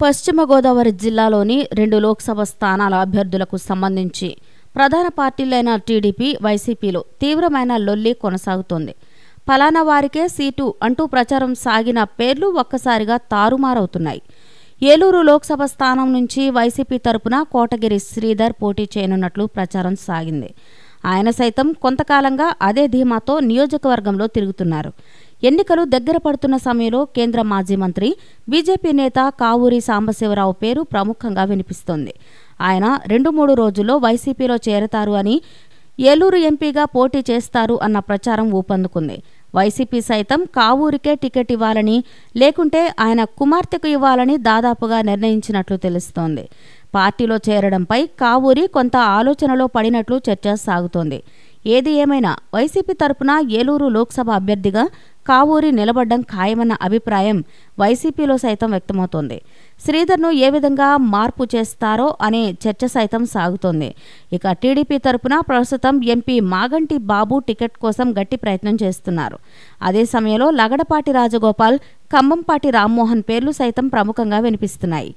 పశ్చిమ గోదావరి జిల్లాలోని రెండు లోక్సభ స్థానాల అభ్యర్థులకు సంబంధించి ప్రధాన పార్టీలైన టీడీపీ వైసీపీలో తీవ్రమైన లొల్లి కొనసాగుతోంది. ఫలానా వారికే సీటు అంటూ ప్రచారం సాగిన పేర్లు ఒక్కసారిగా తారుమారవుతున్నాయి. ఏలూరు లోక్సభ స్థానం నుంచి వైసీపీ తరపున కోటగిరి శ్రీధర్ పోటీ చేయనున్నట్లు ప్రచారం సాగింది. ఆయన సైతం కొంతకాలంగా అదే ధీమాతో నియోజకవర్గంలో తిరుగుతున్నారు. ఎన్నికలు దగ్గర పడుతున్న సమయంలో కేంద్ర మాజీ మంత్రి బీజేపీ నేత కావూరి సాంబశివరావు పేరు ప్రముఖంగా వినిపిస్తోంది. ఆయన రెండు మూడు రోజుల్లో వైసీపీలో చేరతారు అని ఏలూరు ఎంపీగా పోటీ చేస్తారు అన్న ప్రచారం ఊపందుకుంది. వైసీపీ సైతం కావూరికే టికెట్ ఇవ్వాలని లేకుంటే ఆయన కుమార్తెకు ఇవ్వాలని దాదాపుగా నిర్ణయించినట్లు తెలుస్తోంది. పార్టీలో చేరడంపై కావూరి కొంత ఆలోచనలో పడినట్లు చర్చ సాగుతోంది. ఏది ఏమైనా వైసీపీ తరపున ఏలూరు లోక్సభ అభ్యర్థిగా కావూరి నిలబడ్డం ఖాయమన్న అభిప్రాయం వైసీపీలో సైతం వ్యక్తమవుతోంది. శ్రీధర్ను ఏ విధంగా మార్పు చేస్తారో అనే చర్చ సైతం సాగుతోంది. ఇక టీడీపీ తరపున ప్రస్తుతం ఎంపీ మాగంటి బాబు టికెట్ కోసం గట్టి ప్రయత్నం చేస్తున్నారు. అదే సమయంలో లగడపాటి రాజగోపాల్ ఖమ్మంపాటి రామ్మోహన్ పేర్లు సైతం ప్రముఖంగా వినిపిస్తున్నాయి.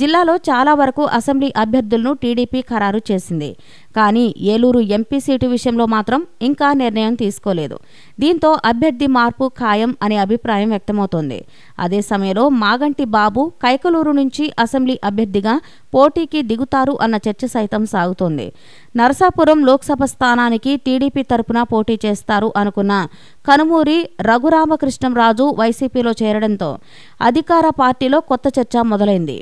జిల్లాలో చాలా వరకు అసెంబ్లీ అభ్యర్థులను టీడీపీ ఖరారు చేసింది. కానీ ఏలూరు ఎంపీ సీటు విషయంలో మాత్రం ఇంకా నిర్ణయం తీసుకోలేదు. దీంతో అభ్యర్థి మార్పు ఖాయం అనే అభిప్రాయం వ్యక్తమవుతోంది. అదే సమయంలో మాగంటి బాబు కైకలూరు నుంచి అసెంబ్లీ అభ్యర్థిగా పోటీకి దిగుతారు అన్న చర్చ సైతం సాగుతోంది. నరసాపురం లోక్సభ స్థానానికి టీడీపీ తరపున పోటీ చేస్తారు అనుకున్న కనుమూరి రఘురామకృష్ణంరాజు వైసీపీలో చేరడంతో అధికార పార్టీలో కొత్త చర్చ మొదలైంది.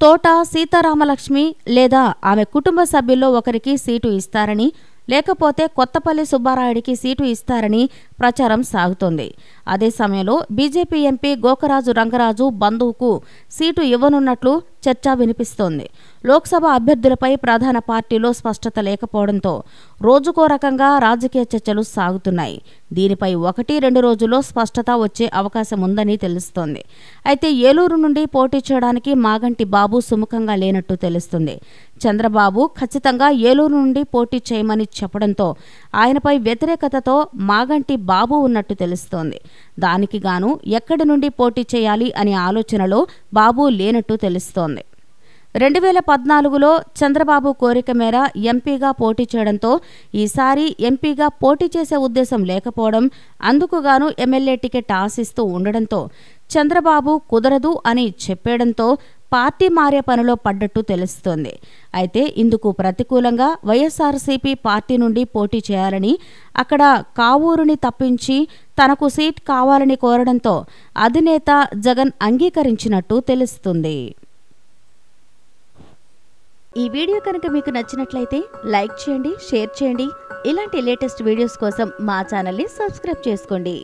తోట సీతారామలక్ష్మి లేదా ఆమె కుటుంబ సభ్యుల్లో ఒకరికి సీటు ఇస్తారని లేకపోతే కొత్తపల్లి సుబ్బారాయుడికి సీటు ఇస్తారని ప్రచారం సాగుతోంది. అదే సమయంలో బీజేపీ ఎంపీ గోకరాజు రంగరాజు బంధువుకు సీటు ఇవ్వనున్నట్లు చర్చ వినిపిస్తోంది. లోక్సభ అభ్యర్థులపై ప్రధాన పార్టీలో స్పష్టత లేకపోవడంతో రోజుకో రకంగా రాజకీయ చర్చలు సాగుతున్నాయి. దీనిపై ఒకటి రెండు రోజుల్లో స్పష్టత వచ్చే అవకాశం ఉందని తెలుస్తోంది. అయితే ఏలూరు నుండి పోటీ చేయడానికి మాగంటి బాబు సుముఖంగా లేనట్టు తెలుస్తుంది. చంద్రబాబు ఖచ్చితంగా ఏలూరు నుండి పోటీ చేయమని చెప్పడంతో ఆయనపై వ్యతిరేకతతో మాగంటి బాబు ఉన్నట్టు తెలుస్తోంది. దానికి గాను ఎక్కడి నుండి పోటీ చేయాలి అనే ఆలోచనలో బాబు లేనట్టు తెలుస్తోంది. రెండు వేల పద్నాలుగులో చంద్రబాబు కోరిక మేర ఎంపీగా పోటీ చేయడంతో ఈసారి ఎంపీగా పోటీ చేసే ఉద్దేశం లేకపోవడం అందుకుగాను ఎమ్మెల్యే టికెట్ ఆశిస్తూ ఉండడంతో చంద్రబాబు కుదరదు అని చెప్పేయడంతో పార్టీ మారే పనిలో పడ్డట్టు తెలుస్తోంది. అయితే ఇందుకు ప్రతికూలంగా వైఎస్ఆర్సీపీ పార్టీ నుండి పోటీ చేయాలని అక్కడ కావూరుని తప్పించి తనకు సీట్ కావాలని కోరడంతో అధినేత జగన్ అంగీకరించినట్టు తెలుస్తుంది. ఈ వీడియో కనుక మీకు నచ్చినట్లయితే లైక్ చేయండి షేర్ చేయండి. ఇలాంటి లేటెస్ట్ వీడియోస్ కోసం మా ఛానల్ని సబ్స్క్రైబ్ చేసుకోండి.